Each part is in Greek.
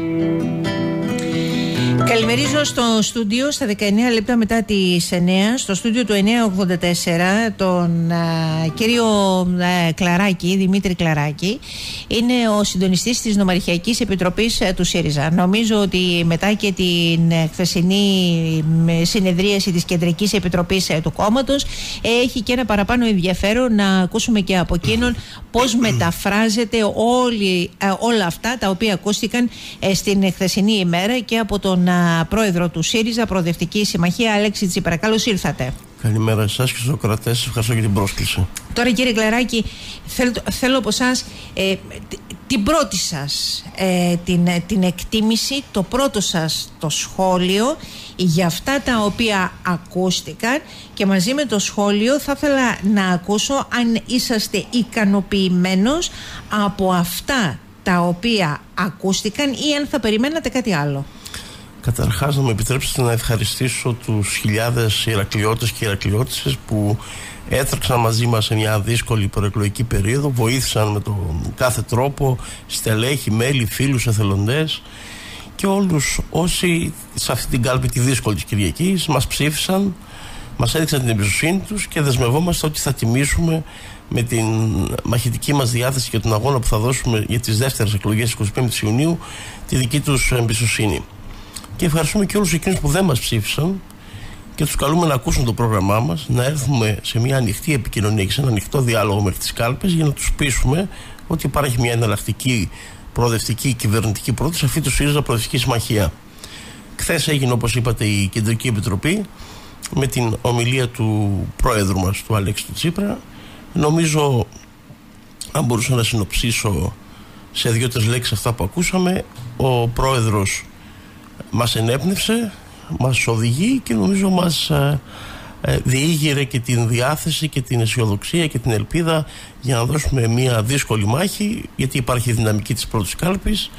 Thank you. Καλημερίζω στο στούντιο στα 19 λεπτά μετά τις 9 στο στούντιο του 984 τον α, κύριο α, Κλαράκη, Δημήτρη Κλαράκη. Είναι ο συντονιστής της Νομαρχιακής Επιτροπής του ΣΥΡΙΖΑ. Νομίζω ότι μετά και την χθεσινή συνεδρίαση της Κεντρικής Επιτροπής του κόμματος έχει και ένα παραπάνω ενδιαφέρον να ακούσουμε και από εκείνον πώς μεταφράζεται όλοι, όλα αυτά τα οποία ακούστηκαν ε, στην χθεσινή ημέρα και από τον πρόεδρο του ΣΥΡΙΖΑ, Προοδευτική Συμμαχία, Αλέξη Τσίπρα. Καλώς ήρθατε. Καλημέρα εσά και στου κρατέ. Ευχαριστώ για την πρόσκληση. Τώρα, κύριε Κλαράκη, θέλω, θέλω από εσάς ε, την πρώτη σας ε, την, την εκτίμηση, το πρώτο σας το σχόλιο για αυτά τα οποία ακούστηκαν και μαζί με το σχόλιο θα ήθελα να ακούσω αν είσαστε ικανοποιημένος από αυτά τα οποία ακούστηκαν ή αν θα περιμένατε κάτι άλλο. Καταρχάς να μου επιτρέψετε να ευχαριστήσω τους χιλιάδες Ηρακλειώτες και Ηρακλειώτησες που έτρεξαν μαζί μας σε μια δύσκολη προεκλογική περίοδο, βοήθησαν με τον κάθε τρόπο, στελέχη, μέλη, φίλους, εθελοντές και όλους όσοι σε αυτή την κάλπη τη δύσκολη της Κυριακής μας ψήφισαν, μας έδειξαν την εμπιστοσύνη τους και δεσμευόμαστε ότι θα τιμήσουμε με την μαχητική μας διάθεση και τον αγώνα που θα δώσουμε για τις δεύτερες εκλογές 25 Ιουνίου τη δική τους εμπιστοσύνη και ευχαριστούμε και όλους εκείνους που δεν μας ψήφισαν και τους καλούμε να ακούσουν το πρόγραμμά μας, να έρθουμε σε μια ανοιχτή επικοινωνία και σε ένα ανοιχτό διάλογο μέχρι τις κάλπες για να τους πείσουμε ότι υπάρχει μια εναλλακτική προοδευτική κυβερνητική πρόταση αυτή του ΣΥΡΙΖΑ Προοδευτική Συμμαχία. Χθες έγινε, όπως είπατε, η Κεντρική Επιτροπή με την ομιλία του πρόεδρου μας, του Αλέξη του Τσίπρα. Νομίζω, αν μπορούσα να συνοψίσω σε δύο-τρεις λέξεις αυτά που ακούσαμε, ο πρόεδρος μας ενέπνευσε, μας οδηγεί και νομίζω μας ε, ε, διήγηρε και την διάθεση και την αισιοδοξία και την ελπίδα για να δώσουμε μια δύσκολη μάχη γιατί υπάρχει η δυναμική της πρώτης κάλπης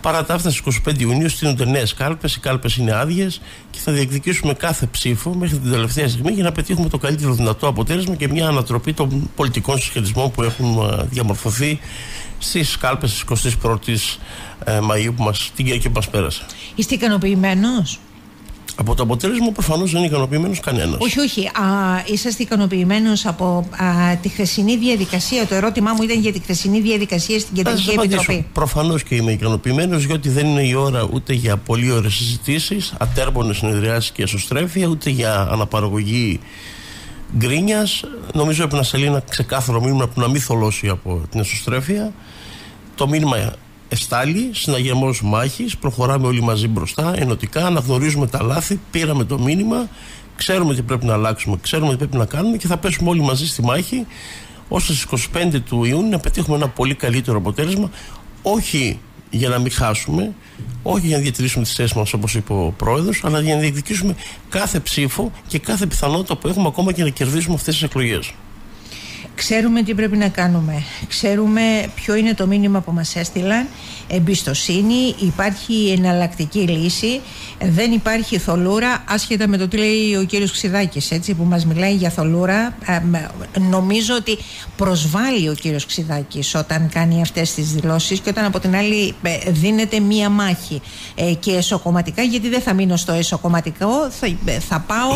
Παρά τα αυτά, στι 25 Ιουνίου στείνονται νέες κάλπες. Οι κάλπες είναι άδειες και θα διεκδικήσουμε κάθε ψήφο μέχρι την τελευταία στιγμή για να πετύχουμε το καλύτερο δυνατό αποτέλεσμα και μια ανατροπή των πολιτικών συσχετισμών που έχουν ε, διαμορφωθεί στις κάλπες της 21η Μαου που μας, την Κυριακή που μας πέρασε. Είστε ικανοποιημένος; Από το αποτέλεσμα προφανώς δεν είναι ικανοποιημένος κανένας. Όχι, όχι. Α, είσαστε ικανοποιημένος από α, τη χθεσινή διαδικασία. Το ερώτημά μου ήταν για τη χθεσινή διαδικασία στην Κεντρική Επιτροπή. Προφανώς και είμαι ικανοποιημένος, γιατί δεν είναι η ώρα ούτε για πολύ ώρε συζητήσεις, ατέρμονες συνεδριάσεις και εσωστρέφεια, ούτε για αναπαραγωγή γκρίνιας. Νομίζω έπρεπε να στείλει ένα ξεκάθαρο μήνυμα που να μην θολώσει από την εσωστρέφεια. Το μήνυμα εστάλει, συναγερμός μάχης, προχωράμε όλοι μαζί μπροστά, ενωτικά, αναγνωρίζουμε τα λάθη, πήραμε το μήνυμα, ξέρουμε τι πρέπει να αλλάξουμε, ξέρουμε τι πρέπει να κάνουμε και θα πέσουμε όλοι μαζί στη μάχη, ώστε στις 25 του Ιούνιου να πετύχουμε ένα πολύ καλύτερο αποτέλεσμα, όχι για να μην χάσουμε, όχι για να διατηρήσουμε τις θέσεις μας όπως είπε ο πρόεδρος, αλλά για να διεκδικήσουμε κάθε ψήφο και κάθε πιθανότητα που έχουμε ακόμα και να κερδίσουμε αυτές τις εκλογές. Ξέρουμε τι πρέπει να κάνουμε. Ξέρουμε ποιο είναι το μήνυμα που μας έστειλαν. Εμπιστοσύνη, υπάρχει εναλλακτική λύση, δεν υπάρχει θολούρα, άσχετα με το τι λέει ο κύριος Ξιδάκης, έτσι, που μας μιλάει για θολούρα. Ε, νομίζω ότι προσβάλλει ο κύριος Ξιδάκης όταν κάνει αυτές τις δηλώσεις και όταν από την άλλη ε, δίνεται μία μάχη ε, και εσωκομματικά, γιατί δεν θα μείνω στο εσωκομματικό, θα, θα πάω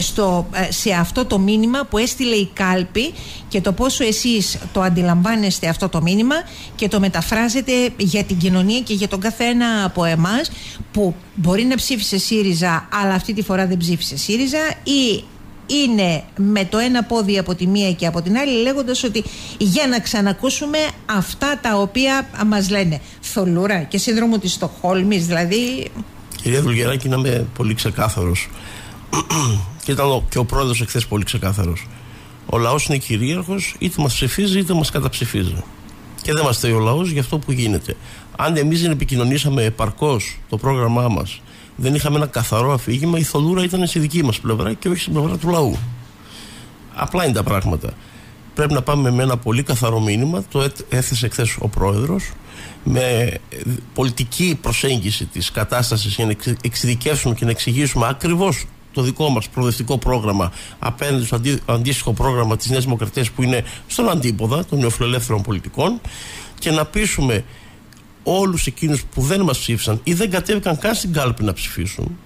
στο, σε αυτό το μήνυμα που έστειλε η κάλπη και το πόσο εσείς το αντιλαμβάνεστε αυτό το μήνυμα και το μεταφράζετε για την κοινωνία και για τον καθένα από εμάς που μπορεί να ψήφισε ΣΥΡΙΖΑ αλλά αυτή τη φορά δεν ψήφισε ΣΥΡΙΖΑ ή είναι με το ένα πόδι από τη μία και από την άλλη λέγοντας ότι για να ξανακούσουμε αυτά τα οποία μας λένε. Θολούρα και σύνδρομο της Στοχόλμης δηλαδή. Κυρία Δουλγεράκη να είμαι πολύ ξεκάθαρος. Και ήταν και ο πρόεδρος εχθές πολύ ξεκάθαρος. Ο λαός είναι κυρίαρχος, είτε μας ψηφίζει είτε μας καταψηφίζει. Και δεν είμαστε ο λαός για αυτό που γίνεται. Αν εμείς δεν επικοινωνήσαμε επαρκώς το πρόγραμμά μας, δεν είχαμε ένα καθαρό αφήγημα, η θολούρα ήταν στη δική μας πλευρά και όχι στην πλευρά του λαού. Απλά είναι τα πράγματα. Πρέπει να πάμε με ένα πολύ καθαρό μήνυμα, το έθεσε χθες ο πρόεδρος, με πολιτική προσέγγιση της κατάστασης για να εξειδικεύσουμε και να εξηγήσουμε ακριβώς το δικό μας προοδευτικό πρόγραμμα απέναντι στο αντίστοιχο πρόγραμμα της Νέας Δημοκρατίας που είναι στον αντίποδα των νεοφιλελεύθερων πολιτικών και να πείσουμε όλους εκείνους που δεν μας ψήφισαν ή δεν κατέβηκαν καν στην κάλπη να ψηφίσουν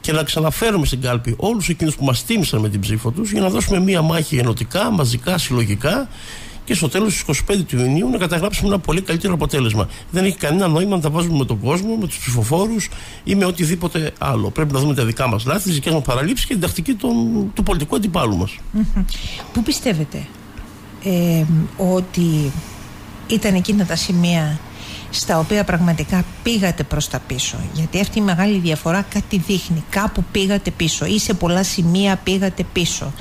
και να ξαναφέρουμε στην κάλπη όλους εκείνους που μας τίμησαν με την ψήφο τους για να δώσουμε μία μάχη ενωτικά, μαζικά, συλλογικά και στο τέλος της 25 του Ιουνίου να καταγράψουμε ένα πολύ καλύτερο αποτέλεσμα. Δεν έχει κανένα νόημα να τα βάζουμε με τον κόσμο, με τους ψηφοφόρους ή με οτιδήποτε άλλο. Πρέπει να δούμε τα δικά μας λάθη, τις δικές μας παραλήψεις και την τακτική του πολιτικού αντιπάλου μας. Πού πιστεύετε ε, ότι ήταν εκείνα τα σημεία στα οποία πραγματικά πήγατε προς τα πίσω; Γιατί αυτή η μεγάλη διαφορά κάτι δείχνει κάπου πήγατε πίσω ή σε πολλά σημεία πήγατε πίσω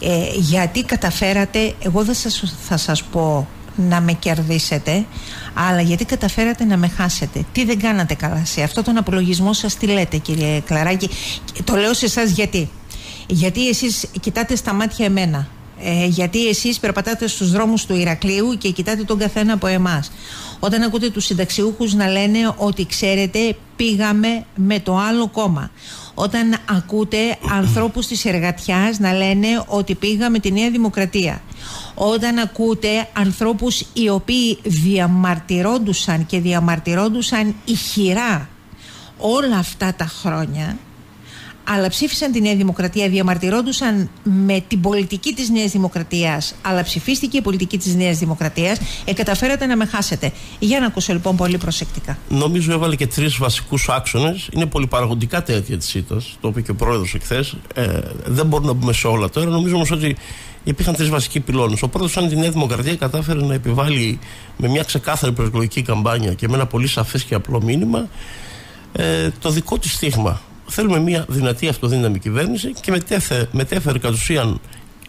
ε, γιατί καταφέρατε εγώ δεν σας, θα σας πω να με κερδίσετε αλλά γιατί καταφέρατε να με χάσετε τι δεν κάνατε καλά σε αυτό τον απολογισμό σας τι λέτε κύριε Κλαράκη; Το λέω σε εσάς γιατί γιατί εσείς κοιτάτε στα μάτια εμένα ε, γιατί εσείς περπατάτε στους δρόμους του Ηρακλείου και κοιτάτε τον καθένα από εμάς. Όταν ακούτε τους συνταξιούχους να λένε ότι ξέρετε πήγαμε με το άλλο κόμμα. Όταν ακούτε ανθρώπους της εργατιάς να λένε ότι πήγαμε τη Νέα Δημοκρατία. Όταν ακούτε ανθρώπους οι οποίοι διαμαρτυρόντουσαν και διαμαρτυρόντουσαν ηχηρά όλα αυτά τα χρόνια αλλά ψήφισαν τη Νέα Δημοκρατία, διαμαρτυρόντουσαν με την πολιτική της Νέας Δημοκρατίας, αλλά ψηφίστηκε η πολιτική της Νέας Δημοκρατίας, ε, καταφέρατε να με χάσετε. Για να ακούσω λοιπόν πολύ προσεκτικά. Νομίζω έβαλε και τρεις βασικούς άξονες. Είναι πολυπαραγωγικά τα αίτια της ΣΥΤΑΣ, το είπε και ο πρόεδρος εχθές. Ε, δεν μπορούμε να μπούμε σε όλα τώρα. Νομίζω όμως ότι υπήρχαν τρεις βασικοί πυλώνες. Ο πρώτος, σαν τη Νέα Δημοκρατία κατάφερε να επιβάλλει με μια ξεκάθαρη προεκλογική καμπάνια και με ένα πολύ σαφές και απλό μήνυμα ε, το δικό της στίγμα θέλουμε μια δυνατή αυτοδύναμη κυβέρνηση και μετέφερε, μετέφερε κατ' ουσίαν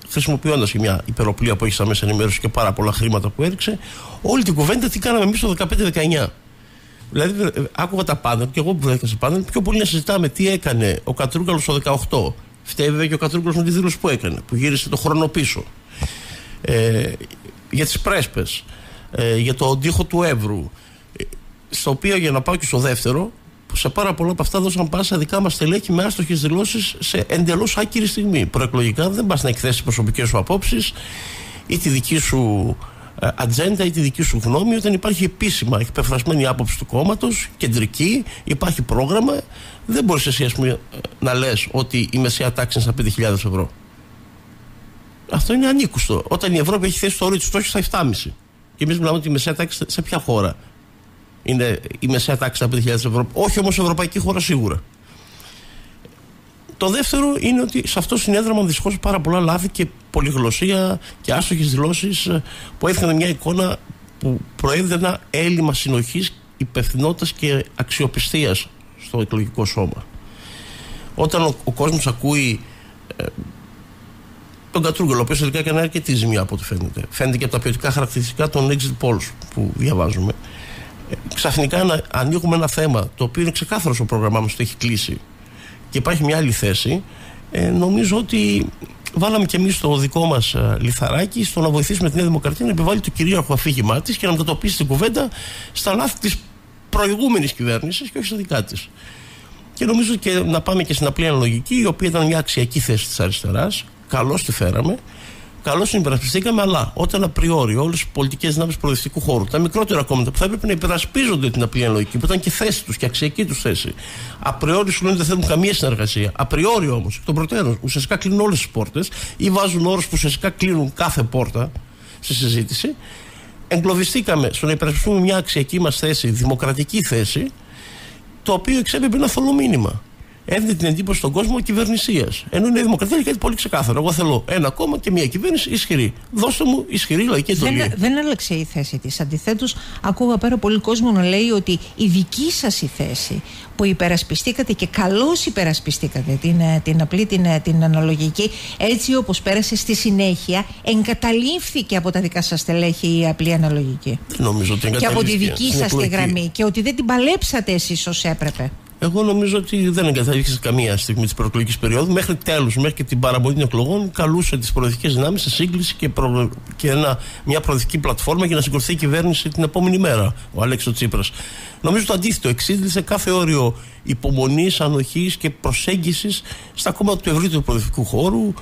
χρησιμοποιώντας και μια υπεροπλία που έχει στα μέσα ενημέρωσης και πάρα πολλά χρήματα που έριξε, όλη την κουβέντα τι κάναμε εμείς το 15-19. Δηλαδή, ε, άκουγα τα πάνελ και εγώ που βρέθηκα σε πάνελ, πιο πολύ να συζητάμε τι έκανε ο Κατρούγκαλος το 18. Φταίει βέβαια και ο Κατρούγκαλος με τη δήλωση που έκανε, που γύρισε το χρόνο πίσω. Ε, για τις πρέσπες, ε, για το τοίχο του Εύρου. Ε, στο οποίο για να πάω και στο δεύτερο, σε πάρα πολλά από αυτά δώσαν πάσα δικά μας στελέχη με άστοχες δηλώσεις σε εντελώς άκυρη στιγμή. Προεκλογικά δεν πας να εκθέσεις προσωπικές σου απόψεις ή τη δική σου ε, ατζέντα ή τη δική σου γνώμη όταν υπάρχει επίσημα εκπεφρασμένη άποψη του κόμματος, κεντρική, υπάρχει πρόγραμμα. Δεν μπορείς εσύ ας πούμε, να λες ότι η μεσαία τάξη είναι στα 5.000 ευρώ. Αυτό είναι ανήκουστο. Όταν η Ευρώπη έχει θέσει το όριο του στόχου στα 7,5. Και εμείς μιλάμε ότι η μεσαία τάξη σε ποια χώρα είναι η μεσαία τάξη στα 5.000 ευρώ. Όχι όμως ευρωπαϊκή χώρα σίγουρα. Το δεύτερο είναι ότι σε αυτό συνέδραμα δυστυχώς πάρα πολλά λάθη και πολυγλωσία και άστοχες δηλώσεις ε, που έδειχναν μια εικόνα που προέδιδε ένα έλλειμμα συνοχής, υπευθυνότητας και αξιοπιστίας στο εκλογικό σώμα. Όταν ο, ο κόσμος ακούει ε, τον Κατρούγκολο, ο οποίος τελικά έκανε αρκετή ζημιά από ό,τι φαίνεται. Φαίνεται και από τα ποιοτικά χαρακτηριστικά των exit polls που διαβάζουμε ξαφνικά να ανοίγουμε ένα θέμα το οποίο είναι ξεκάθαρος στο πρόγραμμά μας ότι έχει κλείσει και υπάρχει μια άλλη θέση, ε, νομίζω ότι βάλαμε και εμείς το δικό μας ε, λιθαράκι στο να βοηθήσουμε την Νέα Δημοκρατία να επιβάλλει το κυρίαρχο αφήγημά της και να μετατοπίσει την κουβέντα στα λάθη της προηγούμενης κυβέρνησης και όχι στα δικά της. Και νομίζω και να πάμε και στην απλή αναλογική, η οποία ήταν μια αξιακή θέση της αριστεράς. Καλώς τη φέραμε. Καλώς την υπερασπιστήκαμε, αλλά όταν απριόρι όλες οι πολιτικές δυνάμεις προοδευτικού χώρου, τα μικρότερα κόμματα που θα έπρεπε να υπερασπίζονται την απλή αναλογική, που ήταν και θέση τους και αξιακή τους θέση, απριόρι σου λένε δεν θέλουν καμία συνεργασία. Απριόρι όμως, εκ των προτέρων, ουσιαστικά κλείνουν όλες τις πόρτες ή βάζουν όρους που ουσιαστικά κλείνουν κάθε πόρτα στη συζήτηση. Εγκλωβιστήκαμε στο να υπερασπιστούμε μια αξιακή μας θέση, δημοκρατική θέση, το οποίο εξέπεμπε ένα θολό μήνυμα έδινε την εντύπωση στον κόσμο κυβερνησίας. Ενώ είναι η Δημοκρατία είναι κάτι πολύ ξεκάθαρο. Εγώ θέλω ένα κόμμα και μια κυβέρνηση ισχυρή. Δώστε μου ισχυρή λαϊκή εντολή. Δεν, δεν άλλαξε η θέση της. Αντιθέτως, ακούγα πέρα πολύ κόσμο να λέει ότι η δική σας η θέση που υπερασπιστήκατε και καλώς υπερασπιστήκατε την, ε, την απλή την, ε, την αναλογική, έτσι όπως πέρασε στη συνέχεια, εγκαταλείφθηκε από τα δικά σας στελέχη η απλή αναλογική. νομίζω ότι Και από τη δική σας τη γραμμή. Και ότι δεν την παλέψατε εσείς ως έπρεπε. Εγώ νομίζω ότι δεν εγκαταλείφθηκε καμία στιγμή της προεκλογικής περίοδου. Μέχρι τέλους, μέχρι και την παραμονή των εκλογών, καλούσε τις προοδευτικές δυνάμεις σε σύγκληση και, προ... και ένα, μια προοδευτική πλατφόρμα για να συγκροτηθεί η κυβέρνηση την επόμενη μέρα, ο Αλέξο Τσίπρας. Νομίζω το αντίθετο. Εξίδλησε κάθε όριο υπομονής, ανοχής και προσέγγισης στα κόμματα του ευρύτερου προοδευτικού χώρου,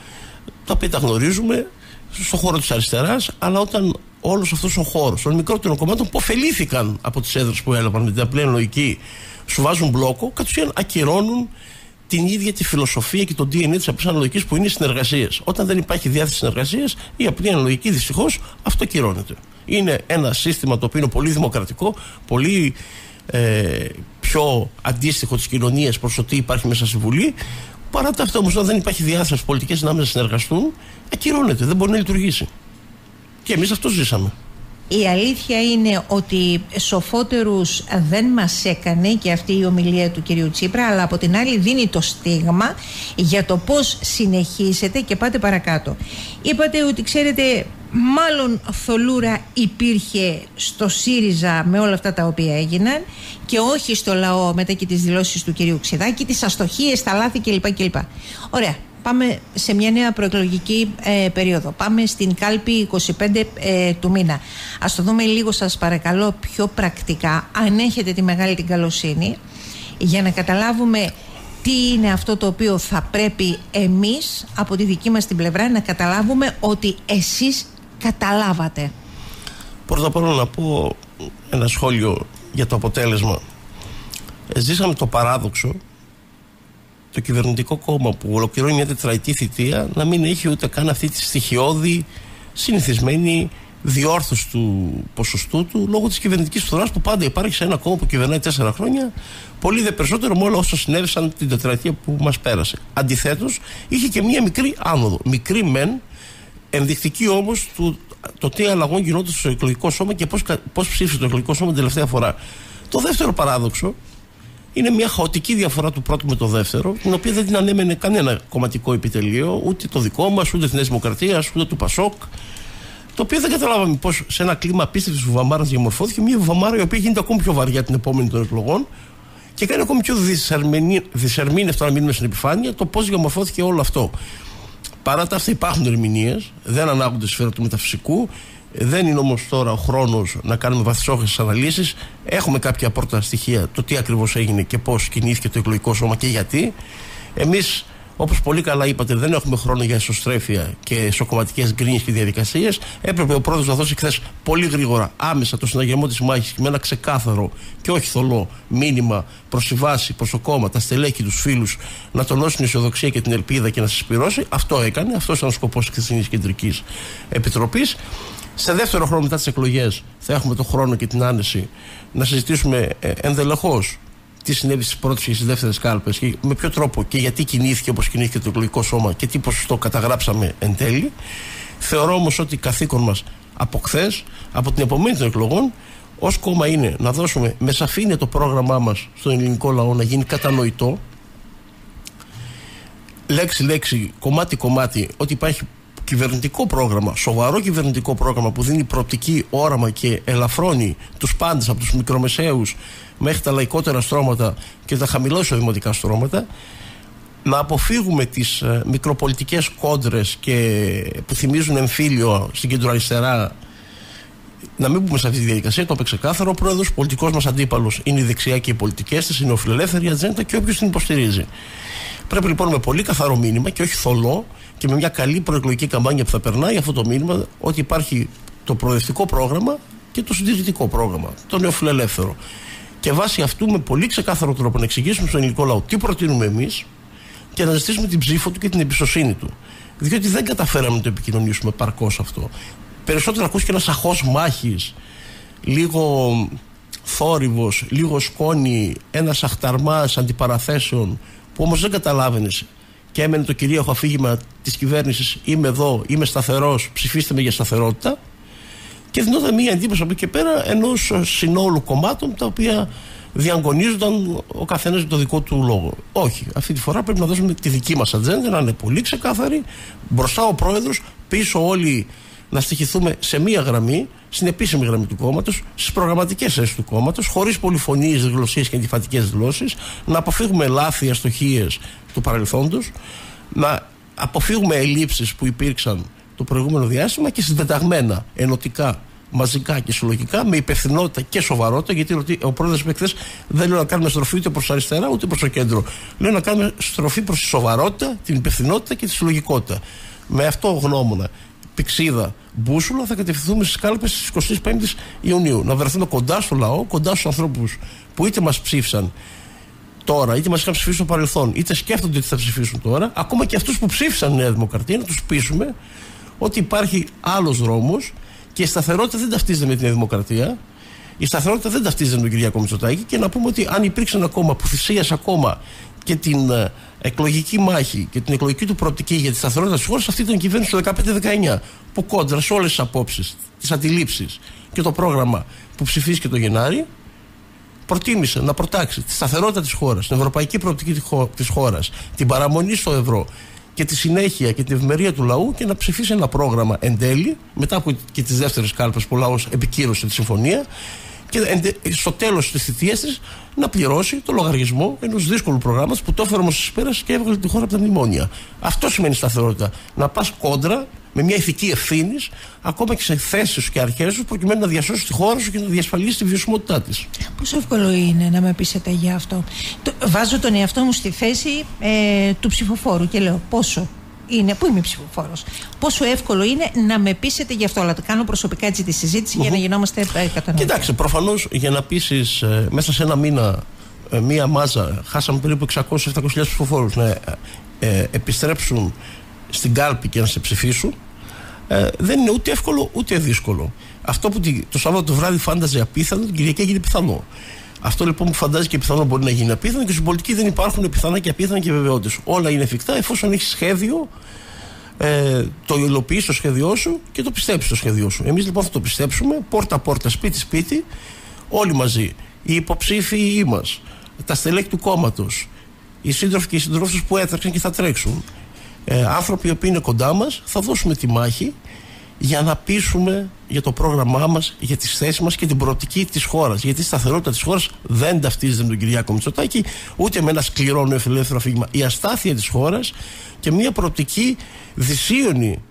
τα οποία τα γνωρίζουμε, στον χώρο της αριστεράς, αλλά όταν όλος αυτός ο χώρος των μικρότερων κομμάτων που ωφελήθηκαν από τις έδρες που έλαβαν με την απλή λογική, σου βάζουν μπλόκο, κατ' ουσίαν ακυρώνουν την ίδια τη φιλοσοφία και το DNA της απλής αναλογικής που είναι οι συνεργασίες. Όταν δεν υπάρχει διάθεση συνεργασίας, η απλή αναλογική δυστυχώς αυτό κυρώνεται. Είναι ένα σύστημα το οποίο είναι πολύ δημοκρατικό, πολύ ε, πιο αντίστοιχο της κοινωνίας προς το τι υπάρχει μέσα στη Βουλή. Παρά τα αυτά όμως, όταν δεν υπάρχει διάθεση στις πολιτικές δυνάμεις να συνεργαστούν, ακυρώνεται, δεν μπορεί να λειτουργήσει. Και εμείς αυτό ζήσαμε. Η αλήθεια είναι ότι σοφότερους δεν μας έκανε και αυτή η ομιλία του κυρίου Τσίπρα αλλά από την άλλη δίνει το στίγμα για το πώς συνεχίσετε και πάτε παρακάτω. Είπατε ότι ξέρετε μάλλον θολούρα υπήρχε στο ΣΥΡΙΖΑ με όλα αυτά τα οποία έγιναν και όχι στο λαό μετά και τις δηλώσεις του κυρίου Ξεδάκη, τις αστοχίες, τα λάθη κλπ. κλπ. Ωραία. Πάμε σε μια νέα προεκλογική ε, περίοδο. Πάμε στην κάλπη 25 ε, του μήνα. Ας το δούμε λίγο σας παρακαλώ πιο πρακτικά, αν έχετε τη μεγάλη την καλοσύνη, για να καταλάβουμε τι είναι αυτό το οποίο θα πρέπει εμείς από τη δική μας την πλευρά να καταλάβουμε ότι εσείς καταλάβατε. Πρώτα απ' όλα να πω ένα σχόλιο για το αποτέλεσμα. Ε, ζήσαμε το παράδοξο το κυβερνητικό κόμμα που ολοκληρώνει μια τετραετή θητεία να μην έχει ούτε καν αυτή τη στοιχειώδη συνηθισμένη διόρθωση του ποσοστού του λόγω της κυβερνητικής φθοράς που πάντα υπάρχει σε ένα κόμμα που κυβερνάει τέσσερα χρόνια, πολύ δε περισσότερο με όλα όσα συνέβησαν την τετραετία που μας πέρασε. Αντιθέτως, είχε και μία μικρή άνοδο. Μικρή μεν, ενδεικτική όμως το τι αλλαγών γινόταν στο εκλογικό σώμα και πώς ψήφισε το εκλογικό σώμα την τελευταία φορά. Το δεύτερο παράδοξο είναι μια χαοτική διαφορά του πρώτου με το δεύτερο, την οποία δεν την ανέμενε κανένα κομματικό επιτελείο, ούτε το δικό μας, ούτε τη Νέας Δημοκρατίας, ούτε του Πασόκ. Το οποίο δεν καταλάβαμε πώς σε ένα κλίμα απίστευτης βουβαμάρα διαμορφώθηκε μια βουβαμάρα η οποία γίνεται ακόμη πιο βαριά την επόμενη των εκλογών και κάνει ακόμη πιο δυσερμήνευτο να μείνουμε στην επιφάνεια το πώς διαμορφώθηκε όλο αυτό. Παρά τα αυτά υπάρχουν ερμηνείες, δεν ανάγονται στη σφαίρα του μεταφυσικού. Δεν είναι όμως τώρα ο χρόνος να κάνουμε βαθισόχε αναλύσεις. Έχουμε κάποια πρώτα στοιχεία το τι ακριβώς έγινε και πώς κινήθηκε το εκλογικό σώμα και γιατί. Εμείς, όπως πολύ καλά είπατε, δεν έχουμε χρόνο για ισοστρέφεια και ισοκομματικέ γκρίνιε και διαδικασίες. Έπρεπε ο πρόεδρος να δώσει χθες πολύ γρήγορα, άμεσα το συναγερμό της μάχης με ένα ξεκάθαρο και όχι θολό μήνυμα προς τη βάση, προς το κόμμα, τα στελέχη, τους φίλους, να τονώσουν την αισιοδοξία και την ελπίδα και να συσπηρώσει. Αυτό έκανε. Αυτός ήταν ο σκοπός της χθεσινής κεντρικής επιτροπής. Σε δεύτερο χρόνο μετά τις εκλογές θα έχουμε τον χρόνο και την άνεση να συζητήσουμε ε, ενδελεχώς τι συνέβη στις πρώτες και στις δεύτερες κάλπες και με ποιο τρόπο και γιατί κινήθηκε όπως κινήθηκε το εκλογικό σώμα και τι ποσοστό καταγράψαμε εν τέλει. Θεωρώ όμως ότι καθήκον μας από χθες, από την επομένη των εκλογών, ως κόμμα είναι να δώσουμε με σαφήνεια το πρόγραμμά μας στον ελληνικό λαό να γίνει κατανοητό. Λέξη-λέξη, κομμάτι-κομμάτι, ότι υπάρχει κυβερνητικό πρόγραμμα, σοβαρό κυβερνητικό πρόγραμμα που δίνει προοπτική όραμα και ελαφρώνει τους πάντες από τους μικρομεσαίους μέχρι τα λαϊκότερα στρώματα και τα χαμηλό εισοδηματικά στρώματα, να αποφύγουμε τις ε, μικροπολιτικές κόντρες που θυμίζουν εμφύλιο στην κεντροαριστερά να μην πούμε σε αυτή τη διαδικασία, το είπε ξεκάθαρο. Ο πρόεδρος, πολιτικός μας αντίπαλος είναι η δεξιά και οι πολιτικές της, είναι οφειλελεύθερη ατζέντα και όποιος την υποστηρίζει. Πρέπει λοιπόν με πολύ καθαρό μήνυμα και όχι θολό και με μια καλή προεκλογική καμπάνια που θα περνάει αυτό το μήνυμα ότι υπάρχει το προοδευτικό πρόγραμμα και το συντηρητικό πρόγραμμα, το νεοφιλελεύθερο. Και βάσει αυτού με πολύ ξεκάθαρο τρόπο να εξηγήσουμε στον ελληνικό λαό τι προτείνουμε εμείς και να ζητήσουμε την ψήφο του και την εμπιστοσύνη του. Διότι δεν καταφέραμε να το επικοινωνήσουμε παρκώς αυτό. Περισσότερο ακούς και ένας αχώ μάχης, λίγο θόρυβος, λίγο σκόνη, ένας αχταρμάς αντιπαραθέσεων που όμως δεν καταλάβαινες και έμενε το κυρίαρχο αφήγημα της κυβέρνησης: Είμαι εδώ, είμαι σταθερός, ψηφίστε με για σταθερότητα. Και δινόταν μία εντύπωση από εκεί και πέρα ενός συνόλου κομμάτων τα οποία διαγωνίζονταν ο καθένας με το δικό του λόγο. Όχι. Αυτή τη φορά πρέπει να δώσουμε τη δική μας ατζέντα, να είναι πολύ ξεκάθαρη. Μπροστά ο πρόεδρος, πίσω όλοι να στοιχηθούμε σε μία γραμμή, στην επίσημη γραμμή του κόμματος, στις προγραμματικές θέσεις του κόμματος, χωρίς πολυφωνίες, γλωσσίες και αντιφατικές δηλώσεις, να αποφύγουμε λάθη, αστοχίες του παρελθόντος, να αποφύγουμε ελλείψεις που υπήρξαν το προηγούμενο διάστημα και συντεταγμένα, ενωτικά, μαζικά και συλλογικά, με υπευθυνότητα και σοβαρότητα, γιατί ο πρόεδρος είπε χθες δεν λέω να κάνουμε στροφή ούτε προς αριστερά ούτε προς το κέντρο. Λέω να κάνουμε στροφή προς τη σοβαρότητα, την υπευθυνότητα και τη συλλογικότητα. Με αυτό γνώμονα πηξίδα μπούσουλα θα κατευθυνθούμε στις κάλπες τη 25η Ιουνίου. Να βρεθούμε κοντά στο λαό, κοντά στους ανθρώπους που είτε μας ψήφισαν τώρα, είτε μας είχαν ψηφίσει στο παρελθόν, είτε σκέφτονται ότι θα ψηφίσουν τώρα, ακόμα και αυτούς που ψήφισαν Νέα Δημοκρατία, να τους πείσουμε ότι υπάρχει άλλος δρόμος και η σταθερότητα δεν ταυτίζεται με την Νέα Δημοκρατία. Η σταθερότητα δεν ταυτίζεται με τον Κυριακό Μητσοτάκη και να πούμε ότι αν υπήρξαν ακόμα που θυσίασε ακόμα και την ε, εκλογική μάχη και την εκλογική του προοπτική για τη σταθερότητα της χώρας, αυτή ήταν η κυβέρνηση του 2015-19. Που κόντρα σε όλες τις απόψεις, τις αντιλήψεις και το πρόγραμμα που ψηφίστηκε το Γενάρη, προτίμησε να προτάξει τη σταθερότητα της χώρας, την ευρωπαϊκή προοπτική της χώρας, την παραμονή στο ευρώ και τη συνέχεια και την ευημερία του λαού και να ψηφίσει ένα πρόγραμμα εν τέλει, μετά από και τις δεύτερες κάλπες που ο λαός επικύρωσε τη συμφωνία, και στο τέλος της θητείας της να πληρώσει το λογαριασμό ενός δύσκολου προγράμματος που το έφερε όμως στις πέρε και έβγαλε τη χώρα από τα μνημόνια. Αυτό σημαίνει σταθερότητα. Να πας κόντρα με μια ηθική ευθύνη, ακόμα και σε θέσεις σου και αρχές σου, προκειμένου να διασώσεις τη χώρα σου και να διασφαλίσεις τη βιωσιμότητά της. Πόσο εύκολο είναι να με πείσετε για αυτό; Βάζω τον εαυτό μου στη θέση ε, του ψηφοφόρου και λέω πόσο; Είναι, πού είμαι ψηφοφόρος; Πόσο εύκολο είναι να με πείσετε γι' αυτό. Αλλά το κάνω προσωπικά έτσι τη συζήτηση για να γινόμαστε κατανοητοί. Κοιτάξτε, προφανώς για να πείσεις ε, μέσα σε ένα μήνα ε, μία μάζα, χάσαμε περίπου 600-700 ψηφοφόρους να ε, επιστρέψουν στην κάλπη και να σε ψηφίσουν, δεν είναι ούτε εύκολο ούτε δύσκολο. Αυτό που το Σάββατο βράδυ φάνταζε απίθανο, την Κυριακή έγινε πιθανό. Αυτό λοιπόν που φαντάζει και πιθανό μπορεί να γίνει απίθανο και στην πολιτική δεν υπάρχουν πιθανά και απίθανα και βεβαιότητες. Όλα είναι εφικτά εφόσον έχεις σχέδιο, ε, το υλοποιείς το σχέδιό σου και το πιστέψεις το σχέδιό σου. Εμείς λοιπόν θα το πιστέψουμε πόρτα-πόρτα, σπίτι-σπίτι, όλοι μαζί. Οι υποψήφοι μας, τα στελέχη του κόμματος, οι σύντροφοι και οι συντρόφοι που έτρεξαν και θα τρέξουν, ε, άνθρωποι οι οποίοι είναι κοντά μας, θα δώσουμε τη μάχη για να πείσουμε για το πρόγραμμά μας, για τις θέσεις μας και την προοπτική της χώρας. Γιατί η σταθερότητα της χώρας δεν ταυτίζεται με τον Κυριάκο Μητσοτάκη, ούτε με ένα σκληρό νεοφιλελεύθερο αφήγημα. Η αστάθεια της χώρας και μια προοπτική δυσίωνη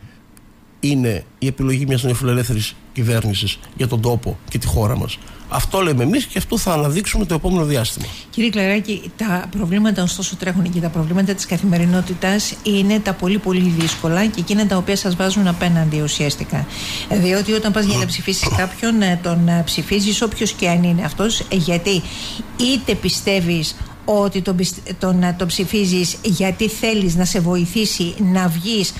είναι η επιλογή μιας νεοφιλελεύθερης κυβέρνησης για τον τόπο και τη χώρα μας. Αυτό λέμε εμείς και αυτό θα αναδείξουμε το επόμενο διάστημα. Κύριε Κλαράκη, τα προβλήματα ωστόσο τρέχουν και τα προβλήματα της καθημερινότητας είναι τα πολύ πολύ δύσκολα και εκείνα τα οποία σας βάζουν απέναντι ουσιαστικά. Διότι όταν πας για να ψηφίσεις κάποιον, ε, τον ε, ψηφίζεις όποιος και αν είναι αυτός, ε, γιατί είτε πιστεύεις ότι τον, τον, τον ψηφίζεις γιατί θέλεις να σε βοηθήσει να βγεις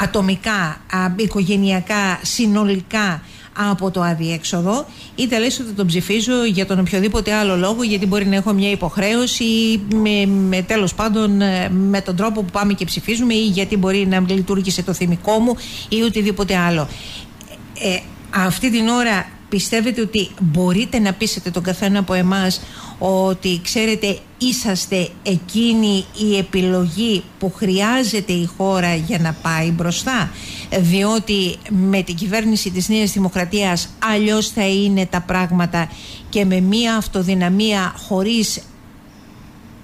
ατομικά, οικογενειακά, συνολικά από το αδιέξοδο, είτε λες ότι τον ψηφίζω για τον οποιοδήποτε άλλο λόγο, γιατί μπορεί να έχω μια υποχρέωση ή με, με τέλος πάντων ε, με τον τρόπο που πάμε και ψηφίζουμε ή γιατί μπορεί να λειτουργήσε το θυμικό μου ή οτιδήποτε άλλο. Ε, αυτή την ώρα πιστεύετε ότι μπορείτε να πείσετε τον καθένα από εμάς ότι ξέρετε είσαστε εκείνη η επιλογή που χρειάζεται η χώρα για να πάει μπροστά; Διότι με την κυβέρνηση της Νέας Δημοκρατίας αλλιώς θα είναι τα πράγματα και με μία αυτοδυναμία χωρίς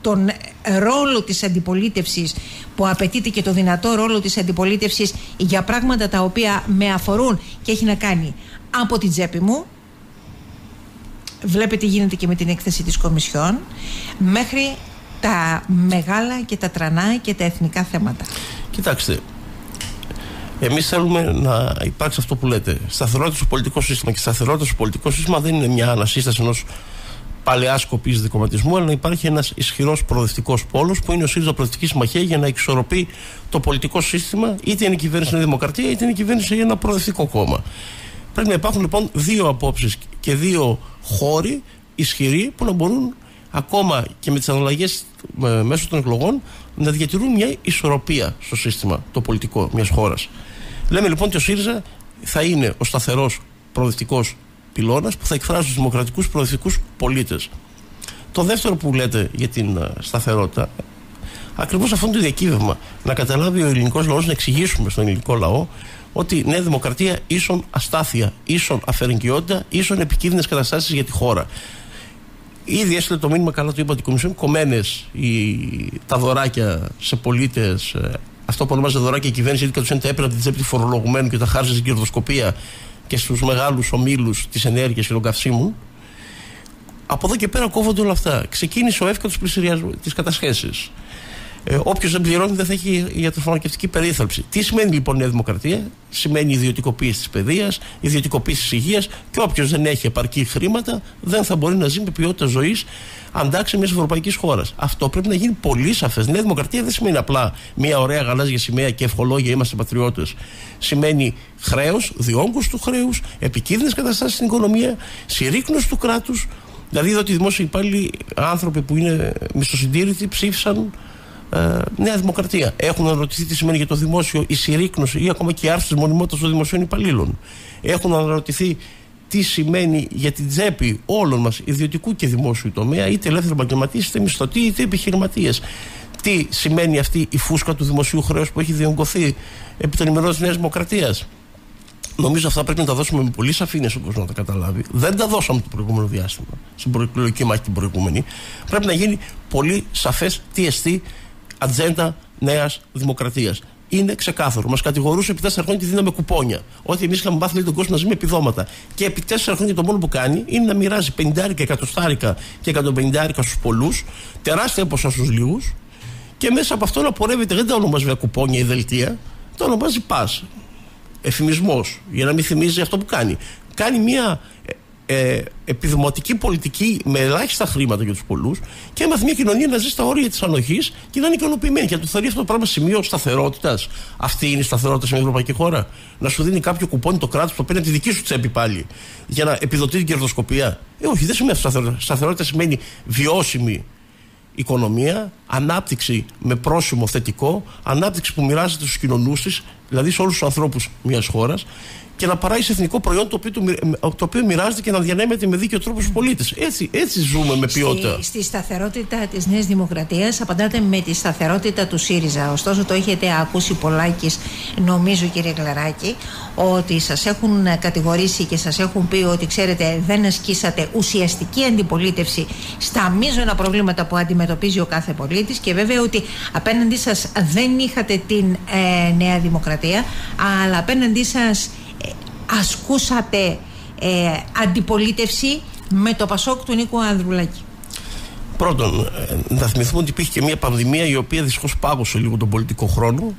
τον ρόλο της αντιπολίτευσης που απαιτείται και το δυνατό ρόλο της αντιπολίτευσης για πράγματα τα οποία με αφορούν και έχει να κάνει από την τσέπη μου βλέπετε γίνεται και με την έκθεση της Κομισιόν μέχρι τα μεγάλα και τα τρανά και τα εθνικά θέματα. Κοιτάξτε, εμείς θέλουμε να υπάρξει αυτό που λέτε. Σταθερότητα στο πολιτικό σύστημα και σταθερότητα στο πολιτικό σύστημα δεν είναι μια ανασύσταση ενός παλαιά σκοπή δικοματισμού, αλλά να υπάρχει ένας ισχυρός προοδευτικός πόλος που είναι ο ΣΥΡΙΖΑ Προοδευτικής Συμμαχίας για να εξορροπεί το πολιτικό σύστημα, είτε είναι η κυβέρνηση είναι δημοκρατία, είτε είναι η κυβέρνηση για ένα προοδευτικό κόμμα. Πρέπει να υπάρχουν λοιπόν δύο απόψεις και δύο χώροι ισχυροί που να μπορούν ακόμα και με τις αναλλαγές μέσω των εκλογών να διατηρούν μια ισορροπία στο σύστημα το πολιτικό μιας χώρας. Λέμε λοιπόν ότι ο ΣΥΡΙΖΑ θα είναι ο σταθερός προοδευτικός πυλώνας που θα εκφράζει του δημοκρατικούς προοδευτικούς πολίτες. Το δεύτερο που λέτε για την ε, σταθερότητα, ακριβώς αυτό είναι το διακύβευμα. Να καταλάβει ο ελληνικός λαός, να εξηγήσουμε στον ελληνικό λαό ότι Νέα Δημοκρατία ίσον αστάθεια, ίσον αφαιρεγκαιότητα, ίσον επικίνδυνες καταστάσεις για τη χώρα. Ήδη έστειλε το μήνυμα, καλά το είπα την Κομισιόν, κομμένες τα δωράκια σε πολίτες, ε, αυτό που ονομάζεται δωράκια η κυβέρνηση, γιατί κατ' ουσίαν τα έπαιρνε από την τσέπη φορολογουμένου και τα χάριζε στην κερδοσκοπία και στους μεγάλους ομίλους της ενέργειας και των καυσίμων. Από εδώ και πέρα κόβονται όλα αυτά. Ξεκίνησε ο εύκολος πλησιασμό τη κατασχέση. Ε, Όποιος δεν πληρώνει δεν θα έχει ιατροφαρμακευτική περίθαλψη. Τι σημαίνει λοιπόν η Νέα Δημοκρατία, Σημαίνει ιδιωτικοποίηση της παιδείας, ιδιωτικοποίηση της υγείας και όποιος δεν έχει επαρκή χρήματα δεν θα μπορεί να ζει με ποιότητα ζωής αντάξει μιας ευρωπαϊκής χώρας. Αυτό πρέπει να γίνει πολύ σαφές. Νέα Δημοκρατία δεν σημαίνει απλά μια ωραία γαλάζια σημαία και ευχολόγια είμαστε πατριώτες. Σημαίνει χρέος, διόγκου του χρέους, επικίνδυνες καταστάσεις στην οικονομία, συρρήκνωση του κράτους. Δηλαδή, είδα ότι οι δημόσιοι υπάλληλοι άνθρωποι που είναι μισθοσυντήρητοι ψήφισαν ε, Νέα Δημοκρατία. Έχουν αναρωτηθεί τι σημαίνει για το δημόσιο η συρρήκνωση ή ακόμα και η άρση της μονιμότητας των δημοσίων υπαλλήλων. Έχουν αναρωτηθεί τι σημαίνει για την τσέπη όλων μας, ιδιωτικού και δημόσιου τομέα, είτε ελεύθεροι επαγγελματίες, είτε μισθωτοί, είτε επιχειρηματίες. Τι σημαίνει αυτή η φούσκα του δημοσίου χρέους που έχει διονγκωθεί επί των ημερών της Νέας Δημοκρατίας; Νομίζω αυτά πρέπει να τα δώσουμε με πολύ σαφήνεια στον κόσμο να τα καταλάβει. Δεν τα δώσαμε το προηγούμενο διάστημα, στην προεκλογική μάχη την προηγούμενη. Πρέπει να γίνει πολύ σαφές τι εστί ατζέντα Νέας Δημοκρατίας. Είναι ξεκάθαρο. Μας κατηγορούσε επί τέσσερα χρόνια ότι δίναμε κουπόνια. Ότι εμείς είχαμε μάθει τον κόσμο να ζει με επιδόματα. Και επί τέσσερα χρόνια το μόνο που κάνει είναι να μοιράζει 50 εκατοστάρικα και 150 στους πολλούς, τεράστια ποσά στους λίγους, και μέσα από αυτό να πορεύεται, δεν τα ονομάζει βέβαια κουπόνια ή δελτία, το ονομάζει πας. Εφημισμός, για να μην θυμίζει αυτό που κάνει. Κάνει μια ε, επιδημοτική πολιτική με ελάχιστα χρήματα για τους πολλούς και έμαθε μια κοινωνία να ζει στα όρια της ανοχής και να είναι ικανοποιημένη. Και να του θεωρεί αυτό το πράγμα σημείο σταθερότητας. Αυτή είναι η σταθερότητα σε μια ευρωπαϊκή χώρα. Να σου δίνει κάποιο κουπόνι το κράτος που παίρνει τη δική σου τσέπη πάλι για να επιδοτεί την κερδοσκοπία. Ε, όχι, δεν σημαίνει σταθερότητα. Σταθερότητα σημαίνει βιώσιμη οικονομία, ανάπτυξη με πρόσημο θετικό, ανάπτυξη που μοιράζεται στους κοινωνούς της, δηλαδή σε όλους τους ανθρώπους μιας χώρας και να παράγεις εθνικό προϊόν το οποίο, το οποίο μοιράζεται και να διανέμεται με δίκαιο τρόπο στους πολίτες. Έτσι, έτσι ζούμε με ποιότητα. Στη, στη σταθερότητα της Νέας Δημοκρατίας απαντάτε με τη σταθερότητα του ΣΥΡΙΖΑ. Ωστόσο, το έχετε ακούσει πολλάκις, νομίζω, κύριε Κλαράκη, ότι σας έχουν κατηγορήσει και σας έχουν πει ότι ξέρετε δεν ασκήσατε ουσιαστική αντιπολίτευση στα μείζωνα προβλήματα που αντιμετωπίζει ο κάθε πολίτης και βέβαια ότι απέναντί σας δεν είχατε την ε, Νέα Δημοκρατία, αλλά απέναντί σας ασκούσατε ε, αντιπολίτευση με το Πασόκ του Νίκου Ανδρουλάκη; Πρώτον, ε, να θυμηθούμε ότι υπήρχε και μια πανδημία η οποία δυστυχώς πάγωσε λίγο τον πολιτικό χρόνο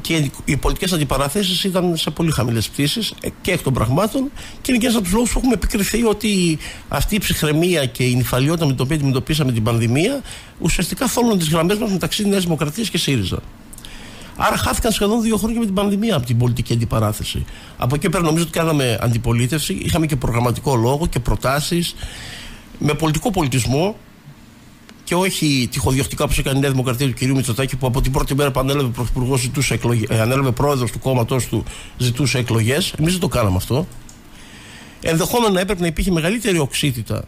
και οι πολιτικές αντιπαραθέσεις ήταν σε πολύ χαμηλές πτήσεις ε, και εκ των πραγμάτων και είναι και ένας από τους λόγους που έχουμε επικριθεί ότι αυτή η ψυχραιμία και η νυφαλιότητα με την οποία αντιμετωπίσαμε την πανδημία ουσιαστικά θόλουν τις γραμμές μας μεταξύ Νέας Δημοκρατίας και ΣΥΡΙΖΑ. Άρα χάθηκαν σχεδόν δύο χρόνια με την πανδημία από την πολιτική αντιπαράθεση. Από εκεί πέρα νομίζω ότι κάναμε αντιπολίτευση, είχαμε και προγραμματικό λόγο και προτάσεις με πολιτικό πολιτισμό και όχι τυχοδιοκτικά όπως έκανε η Νέα Δημοκρατία του κ. Μητσοτάκη που από την πρώτη μέρα που ανέλαβε πρωθυπουργός, ε, ανέλαβε πρόεδρος του κόμματο του, ζητούσε εκλογές. Εμείς δεν το κάναμε αυτό. Ενδεχόμενα έπρεπε να υπήρχε μεγαλύτερη οξύτητα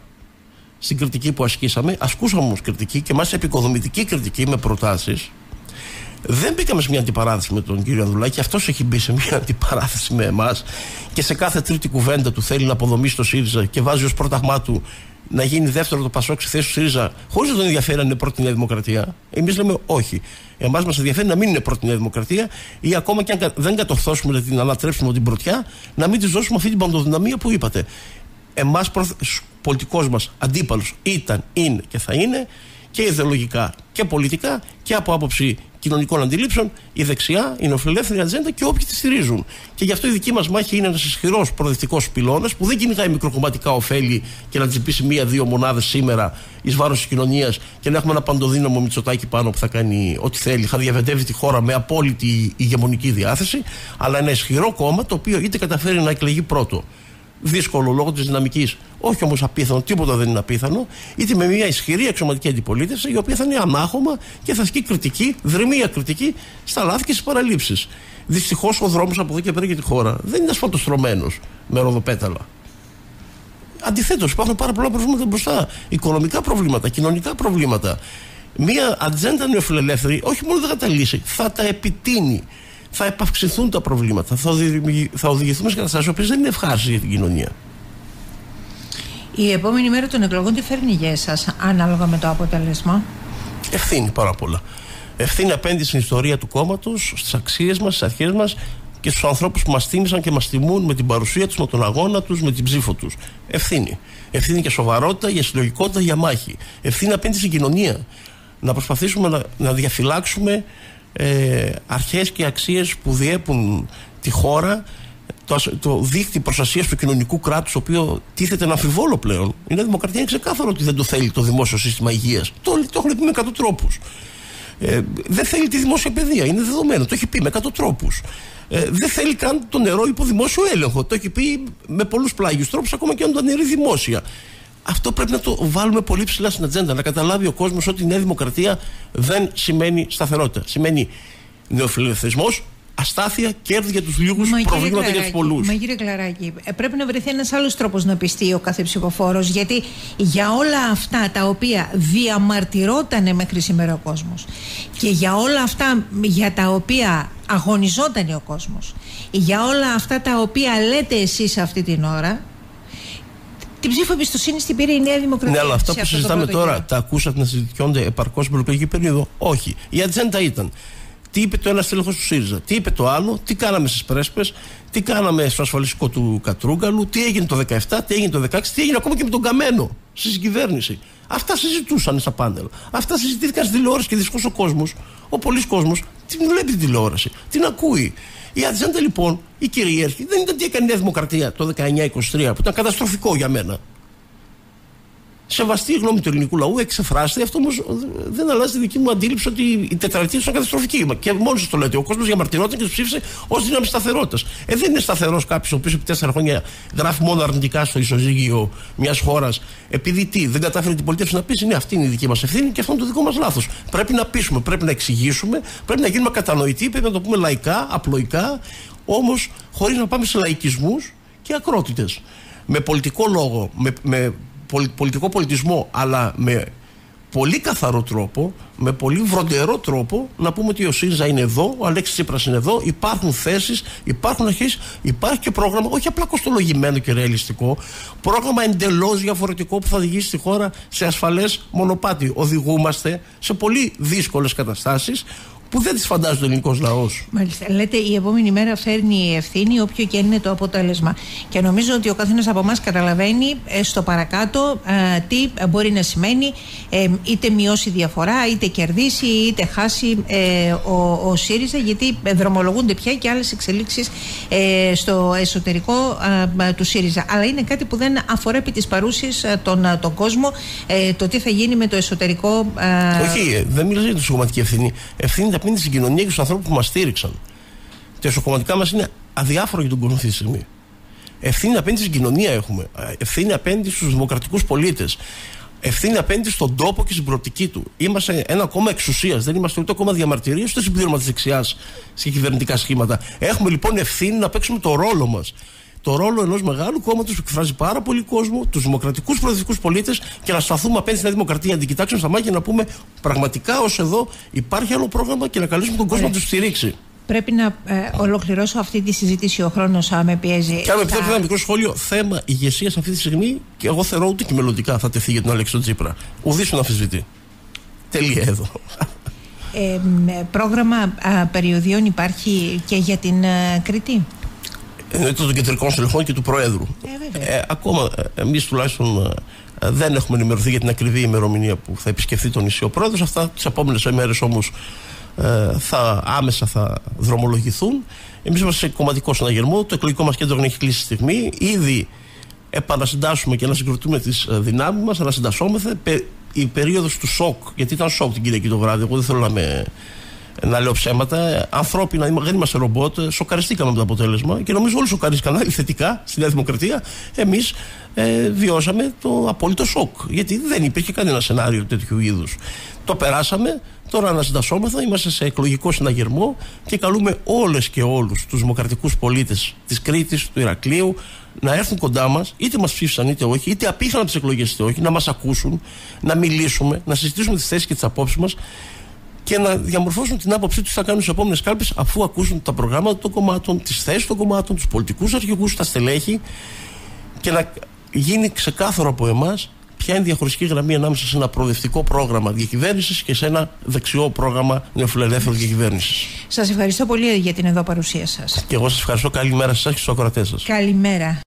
στην κριτική που ασκήσαμε. Ασκούσαμε όμως κριτική και μάλιστα επικοδομητική κριτική με προτάσεις δεν μπήκαμε σε μια αντιπαράθεση με τον κύριο Ανδρουλάκη. Αυτός έχει μπει σε μια αντιπαράθεση με εμάς και σε κάθε τρίτη κουβέντα του θέλει να αποδομήσει το ΣΥΡΙΖΑ και βάζει ως πρόταγμά του να γίνει δεύτερο το Πασόκ στη θέση του ΣΥΡΙΖΑ, χωρίς να τον ενδιαφέρει αν είναι πρώτη Νέα Δημοκρατία. Εμείς λέμε όχι. Εμάς μας ενδιαφέρει να μην είναι πρώτη Νέα Δημοκρατία ή ακόμα και αν δεν κατορθώσουμε να την ανατρέψουμε την πρωτιά, να μην της δώσουμε αυτή την παντοδυναμία που είπατε. Εμάς, πολιτικός μας αντίπαλος ήταν, είναι και θα είναι και ιδεολογικά και πολιτικά και από άποψη κοινωνικών αντιλήψεων, η δεξιά, η νεοφιλελεύθερη ατζέντα και όποιοι τη στηρίζουν. Και γι' αυτό η δική μας μάχη είναι ένας ισχυρός προοδευτικός πυλώνας που δεν κυνηγάει μικροκομματικά ωφέλη και να τσιπήσει μία-δύο μονάδες σήμερα εις βάρος της κοινωνίας και να έχουμε ένα παντοδύναμο μυτσοτάκι πάνω που θα κάνει ό,τι θέλει, θα διαβετεύει τη χώρα με απόλυτη ηγεμονική διάθεση, αλλά ένα ισχυρό κόμμα το οποίο είτε καταφέρει να εκλεγεί πρώτο δύσκολο λόγω της δυναμικής, όχι όμως απίθανο, τίποτα δεν είναι απίθανο, είτε με μια ισχυρή εξωματική αντιπολίτευση, η οποία θα είναι ανάχωμα και θα ασκεί κριτική, δρυμία κριτική στα λάθη και στις παραλήψεις. Δυστυχώς ο δρόμος από εδώ και πέρα για τη χώρα δεν είναι ασφαλτοστρωμένο με ροδοπέταλα. Αντιθέτως, υπάρχουν πάρα πολλά προβλήματα μπροστά. Οικονομικά προβλήματα, κοινωνικά προβλήματα. Μία ατζέντα νεοφιλελεύθερη όχι μόνο δεν θα τα λύσει, θα τα επιτείνει θα επαυξηθούν τα προβλήματα. Θα, θα οδηγηθούμε σε καταστάσεις που δεν είναι ευχάριστες για την κοινωνία. Η επόμενη μέρα των εκλογών τι φέρνει για εσάς, ανάλογα με το αποτέλεσμα; Ευθύνη πάρα πολλά. Ευθύνη απέναντι στην ιστορία του κόμματος, στις αξίες μας, στις αρχές μας και στους ανθρώπους που μας τίμησαν και μας τιμούν με την παρουσία τους, με τον αγώνα τους, με την ψήφο τους. Ευθύνη. Ευθύνη για σοβαρότητα, για συλλογικότητα, για μάχη. Ευθύνη απέναντι στην κοινωνία να προσπαθήσουμε να, να διαφυλάξουμε ε, αρχές και αξίες που διέπουν τη χώρα το, το δίκτυο προστασίας του κοινωνικού κράτους, το οποίο τίθεται να αμφιβόλο πλέον. Η Νέα Δημοκρατία είναι ξεκάθαρο ότι δεν το θέλει το δημόσιο σύστημα υγείας. Το, το έχουν πει με 100 τρόπους. Ε, δεν θέλει τη δημόσια παιδεία. Είναι δεδομένο. Το έχει πει με 100 τρόπους. Ε, δεν θέλει καν το νερό υπό δημόσιο έλεγχο. Το έχει πει με πολλούς πλάγιους τρόπους, ακόμα και αν το αναιρεί δημόσια. Αυτό πρέπει να το βάλουμε πολύ ψηλά στην ατζέντα. Να καταλάβει ο κόσμος ότι η Νέα Δημοκρατία δεν σημαίνει σταθερότητα. Σημαίνει νεοφιλελευθερισμός, αστάθεια, κέρδη για τους λίγους, προβλήματα για τους πολλούς. Μα κύριε Κλαράκη, ε, πρέπει να βρεθεί ένας άλλος τρόπος να πιστεί ο κάθε ψηφοφόρος. Γιατί για όλα αυτά τα οποία διαμαρτυρόταν μέχρι σήμερα ο κόσμος και για όλα αυτά για τα οποία αγωνιζόταν ο κόσμος, για όλα αυτά τα οποία λέτε εσείς αυτή την ώρα, την ψήφο εμπιστοσύνη στην πήρε η Νέα Δημοκρατία. Ναι, αλλά αυτά που συζητάμε τώρα, τα ακούσατε να συζητιόνται επαρκώς στην προεκλογική περίοδο; Όχι. Η ατζέντα ήταν τι είπε το ένα στέλεχος του ΣΥΡΙΖΑ, τι είπε το άλλο, τι κάναμε στις πρέσπες, τι κάναμε στο ασφαλιστικό του Κατρούγκαλου, τι έγινε το 17, τι έγινε το 16, τι έγινε ακόμα και με τον Καμένο στη συγκυβέρνηση. Αυτά συζητούσαν στα πάνελ. Αυτά συζητήθηκαν στη τηλεόραση και δυστυχώ ο κόσμος, ο πολλή κόσμος, την βλέπει τη τηλεόραση, την ακούει. Η ατζέντα λοιπόν, η κυρίαρχη, δεν ήταν τι έκανε η Νέα Δημοκρατία το 19-23, που ήταν καταστροφικό για μένα σεβαστή η γνώμη του ελληνικού λαού, εξεφράζεται. Αυτό όμως δεν αλλάζει τη δική μου αντίληψη ότι η τετραετία ήταν καταστροφική. Και μόνος σα το λέτε. Ο κόσμος διαμαρτυρόταν και τους ψήφισε ως δύναμη σταθερότητας. Ε, δεν είναι σταθερός κάποιος ο οποίος επί τέσσερα χρόνια γράφει μόνο αρνητικά στο ισοζύγιο μιας χώρας. Επειδή τι, δεν κατάφερε την πολιτεία να πει, ναι, αυτή είναι η δική μας ευθύνη και αυτό είναι το δικό μας λάθος. Πρέπει να πείσουμε, πρέπει να εξηγήσουμε, πρέπει να γίνουμε κατανοητοί, πρέπει να το πούμε λαϊκά, απλοϊκά, όμως χωρίς να πάμε σε λαϊκισμούς και ακρότητες. Με πολιτικό λόγο, με, με πολιτικό πολιτισμό, αλλά με πολύ καθαρό τρόπο, με πολύ βροντερό τρόπο, να πούμε ότι ο ΣΥΡΙΖΑ είναι εδώ, ο Αλέξης Τσίπρας είναι εδώ, υπάρχουν θέσεις, υπάρχουν αρχές, υπάρχει και πρόγραμμα, όχι απλά κοστολογημένο και ρεαλιστικό, πρόγραμμα εντελώς διαφορετικό που θα οδηγήσει τη χώρα σε ασφαλές μονοπάτι. Οδηγούμαστε σε πολύ δύσκολες καταστάσεις που δεν τις φαντάζει ο ελληνικός λαός. Μάλιστα. Λέτε η επόμενη μέρα φέρνει ευθύνη, όποιο και είναι το αποτέλεσμα. Και νομίζω ότι ο καθένας από εμάς καταλαβαίνει ε, στο παρακάτω ε, τι μπορεί να σημαίνει ε, είτε μειώσει διαφορά, είτε κερδίσει, είτε χάσει ο, ο ΣΥΡΙΖΑ, γιατί δρομολογούνται πια και άλλες εξελίξεις στο εσωτερικό του ΣΥΡΙΖΑ. Αλλά είναι κάτι που δεν αφορά επί της παρούσης τον, τον κόσμο, το τι θα γίνει με το εσωτερικό. Όχι, δεν μιλάω για τη σωματική ευθύνη. Ευθύνη απέναντι στην κοινωνία και στους ανθρώπους που μας στήριξαν. Τα εσωκομματικά μας είναι αδιάφορα για τον κόσμο αυτή τη στιγμή. Ευθύνη απέναντι στην κοινωνία έχουμε. Ευθύνη απέναντι στους δημοκρατικούς πολίτες. Ευθύνη απέναντι στον τόπο και στην προοπτική του. Είμαστε ένα κόμμα εξουσίας. Δεν είμαστε ούτε κόμμα διαμαρτυρία ούτε συμπλήρωμα τη δεξιάς σε κυβερνητικά σχήματα. Έχουμε λοιπόν ευθύνη να παίξουμε το ρόλο μας το ρόλο ενός μεγάλου κόμματος που εκφράζει πάρα πολύ κόσμο, τους δημοκρατικούς προοδευτικούς πολίτες και να σταθούμε απέναντι στην Δημοκρατία, να την κοιτάξουμε στα μάτια και να πούμε πραγματικά ως εδώ υπάρχει άλλο πρόγραμμα και να καλέσουμε τον κόσμο να τους στηρίξει. Πρέπει να ε, ολοκληρώσω αυτή τη συζήτηση. Ο χρόνος με πιέζει. Και αν με επιτρέπετε ένα μικρό σχόλιο, θέμα ηγεσίας αυτή τη στιγμή και εγώ θεωρώ ότι και μελλοντικά θα τεθεί για τον Αλέξη Τζίπρα. Ουδής να αμφισβητεί. Τελεία εδώ. Ε, πρόγραμμα α, περιοδίων υπάρχει και για την α, ε, Κρήτη; Εννοείται των κεντρικών στελεχών και του Προέδρου. Ε, ε, ακόμα ε, εμείς τουλάχιστον ε, δεν έχουμε ενημερωθεί για την ακριβή ημερομηνία που θα επισκεφθεί τον νησί ο Πρόεδρος. Αυτά τις επόμενες ημέρες όμως θα, άμεσα θα δρομολογηθούν. Εμείς είμαστε σε κομματικό συναγερμό. Το εκλογικό μας κέντρο έχει κλείσει στη στιγμή. Ήδη επανασυντάσσουμε και να συγκροτούμε τις δυνάμεις μας, ανασυντασσόμεθα. Η περίοδος του σοκ, γιατί ήταν σοκ την Κυριακή το βράδυ, εγώ δεν θέλω να με να λέω ψέματα. Ανθρώπινα, δεν είμαστε ρομπότ. Σοκαριστήκαμε με το αποτέλεσμα και νομίζω όλοι σοκαρίστηκαν άλλοι θετικά στη Νέα Δημοκρατία. Εμείς ε, βιώσαμε το απόλυτο σοκ. Γιατί δεν υπήρχε κανένα σενάριο τέτοιου είδους. Το περάσαμε, τώρα ανασυντασσόμεθα, είμαστε σε εκλογικό συναγερμό και καλούμε όλες και όλους τους δημοκρατικούς πολίτες της Κρήτης, του Ηρακλείου να έρθουν κοντά μας, είτε μας ψήφισαν είτε όχι, είτε απίθαναν τις εκλογές είτε όχι, να μας ακούσουν, να μιλήσουμε, να συζητήσουμε τις θέσεις και τις απόψεις μας και να διαμορφώσουν την άποψή τους τι θα κάνουν στι επόμενες κάλπες αφού ακούσουν τα προγράμματα των κομμάτων, τις θέσεις των κομμάτων, τους πολιτικούς αρχηγούς, τα στελέχη και να γίνει ξεκάθαρο από εμάς ποια είναι η διαχωριστική γραμμή ανάμεσα σε ένα προοδευτικό πρόγραμμα διακυβέρνησης και σε ένα δεξιό πρόγραμμα νεοφιλελεύθερου διακυβέρνησης. Σας ευχαριστώ πολύ για την εδώ παρουσία σας. Και εγώ σας ευχαριστώ. Καλημέρα σε εσά και στους ακροατές σας. Καλημέρα.